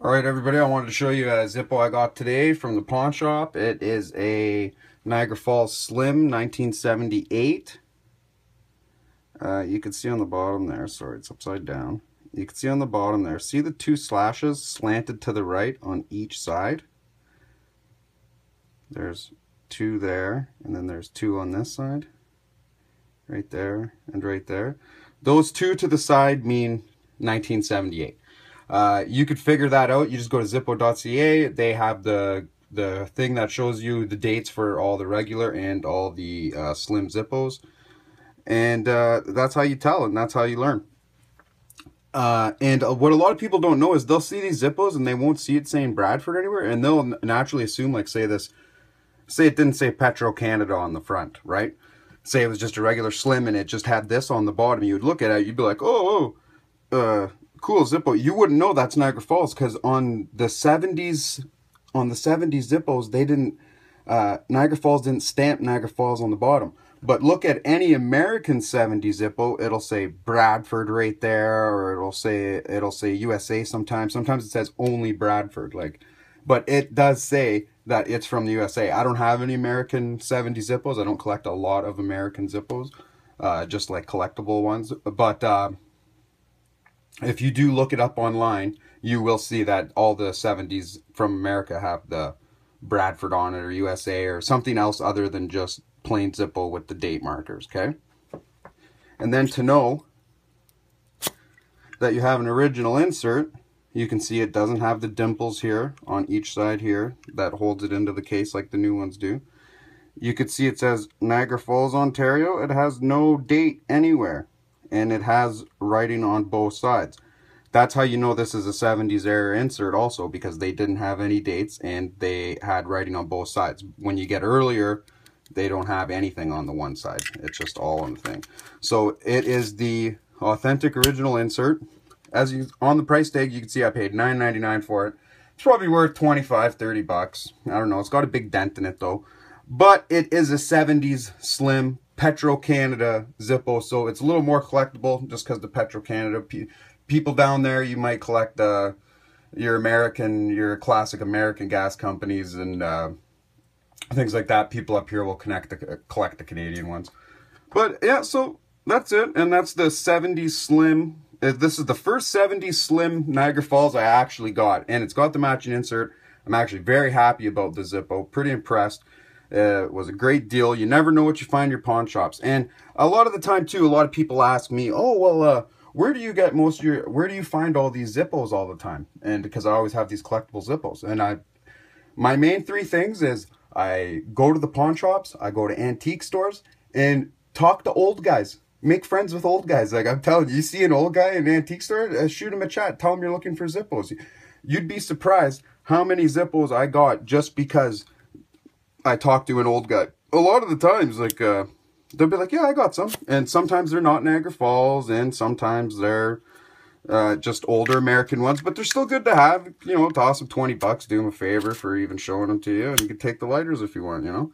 All right, everybody, I wanted to show you a Zippo I got today from the pawn shop. It is a Niagara Falls Slim 1978. Uh, you can see on the bottom there, sorry, it's upside down. You can see on the bottom there, see the two slashes slanted to the right on each side? There's two there, and then there's two on this side. Right there, and right there. Those two to the side mean 1978. Uh, you could figure that out. You just go to zippo.ca. They have the the thing that shows you the dates for all the regular and all the uh, slim Zippos. And uh, that's how you tell and that's how you learn. Uh, and uh, what a lot of people don't know is they'll see these Zippos and they won't see it saying Bradford anywhere. And they'll naturally assume, like, say this, say it didn't say Petro Canada on the front, right? Say it was just a regular slim and it just had this on the bottom. You would look at it, you'd be like, oh, oh uh, cool Zippo. You wouldn't know that's Niagara Falls because on the 70s, on the 70s Zippos, they didn't, uh, Niagara Falls didn't stamp Niagara Falls on the bottom. But look at any American 70 Zippo, it'll say Bradford right there, or it'll say, it'll say USA sometimes. Sometimes it says only Bradford, like, but it does say that it's from the USA. I don't have any American 70 Zippos. I don't collect a lot of American Zippos, uh, just like collectible ones. But, uh, if you do look it up online, you will see that all the 70s from America have the Bradford on it or USA or something else other than just plain Zippo with the date markers, okay? And then to know that you have an original insert, you can see it doesn't have the dimples here on each side here that holds it into the case like the new ones do. You could see it says Niagara Falls, Ontario. It has no date anywhere and it has writing on both sides. That's how you know this is a 70s era insert also because they didn't have any dates and they had writing on both sides. When you get earlier, they don't have anything on the one side. It's just all on the thing. So it is the authentic original insert. As you on the price tag, you can see I paid $9.99 for it. It's probably worth 25, 30 bucks. I don't know. It's got a big dent in it though. But it is a 70s slim Petro Canada Zippo, so it's a little more collectible just because the Petro Canada pe people down there, you might collect uh, your American, your classic American gas companies and uh, things like that. People up here will connect the, collect the Canadian ones. But yeah, so that's it, and that's the 70 Slim. Uh, this is the first 70 Slim Niagara Falls I actually got, and it's got the matching insert. I'm actually very happy about the Zippo, pretty impressed. Uh, it was a great deal. You never know what you find your pawn shops. And a lot of the time, too, a lot of people ask me, oh, well, uh, where do you get most of your, where do you find all these Zippos all the time? And because I always have these collectible Zippos. And I, my main three things is I go to the pawn shops, I go to antique stores, and talk to old guys. Make friends with old guys. Like I'm telling you, you see an old guy in an antique store, uh, shoot him a chat. Tell him you're looking for Zippos. You'd be surprised how many Zippos I got just because I talk to an old guy. A lot of the times, like, uh, they'll be like, yeah, I got some. And sometimes they're not Niagara Falls, and sometimes they're uh, just older American ones, but they're still good to have. You know, toss them 20 bucks, do them a favor for even showing them to you, and you can take the lighters if you want, you know.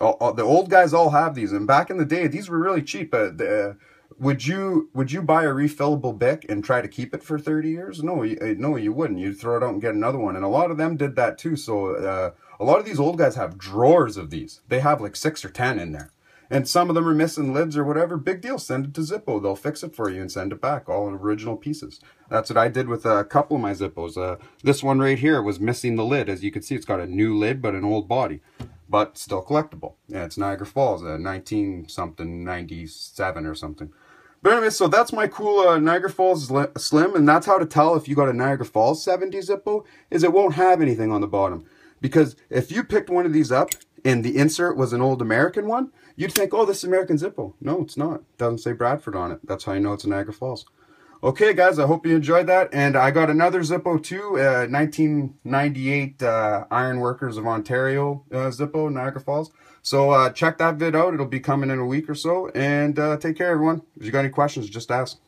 All, all, the old guys all have these, and back in the day, these were really cheap. Uh, the, would you would you buy a refillable Bic and try to keep it for 30 years? No, you, uh, no, you wouldn't. You'd throw it out and get another one. And a lot of them did that too. So uh, a lot of these old guys have drawers of these. They have like six or 10 in there. And some of them are missing lids or whatever. Big deal. Send it to Zippo. They'll fix it for you and send it back. All in original pieces. That's what I did with a couple of my Zippos. Uh, this one right here was missing the lid. As you can see, it's got a new lid, but an old body. But still collectible. Yeah, it's Niagara Falls, uh, 19 something, 97 or something. But anyway, so that's my cool uh, Niagara Falls Slim, and that's how to tell if you got a Niagara Falls 70 Zippo, is it won't have anything on the bottom. Because if you picked one of these up and the insert was an old American one, you'd think, oh, this is American Zippo. No, it's not. It doesn't say Bradford on it. That's how you know it's Niagara Falls. Okay, guys, I hope you enjoyed that. And I got another Zippo too, uh, 1998 uh, Iron Workers of Ontario uh, Zippo, Niagara Falls. So uh, check that vid out. It'll be coming in a week or so. And uh, take care, everyone. If you got any questions, just ask.